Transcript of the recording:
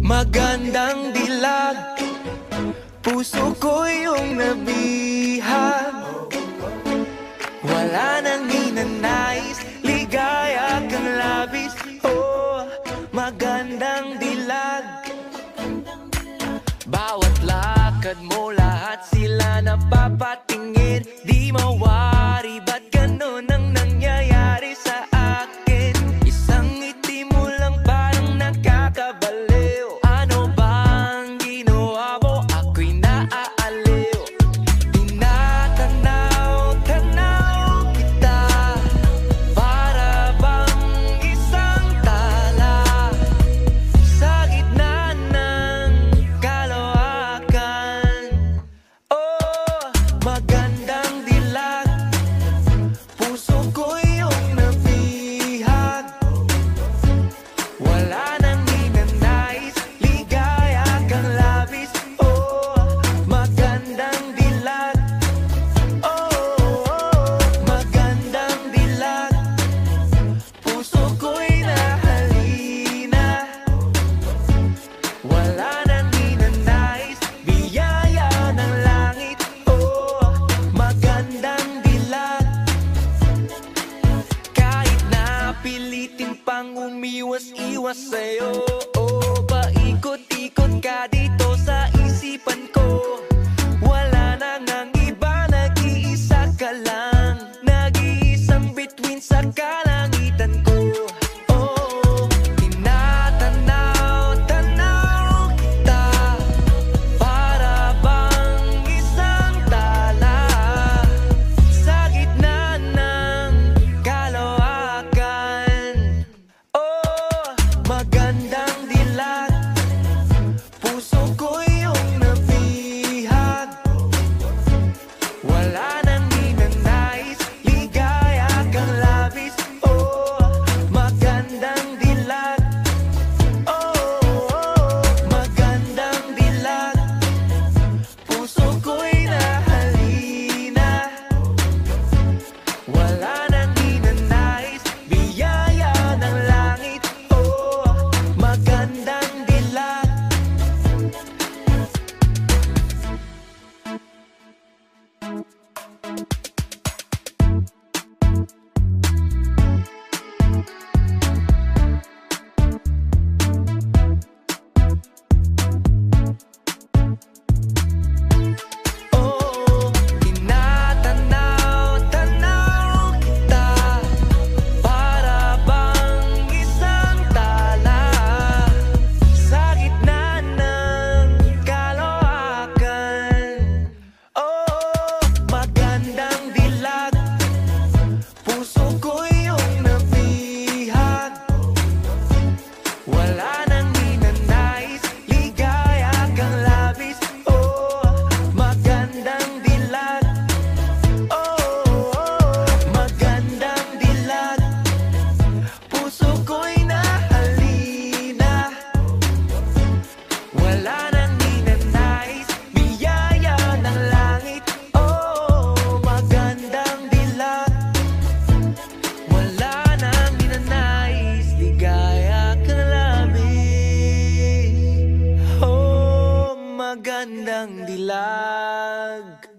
Magandang dilag. Puso ko yung nabihag Wala nang ninanais. Ligaya kang labis. Oh, magandang dilag. Bawat lakad mo lahat sila napapatingin. Di mawari umiwas-iwas sa'yo. Oh, paikot-ikot ka dito sa isipan ko my God. magandang dilag.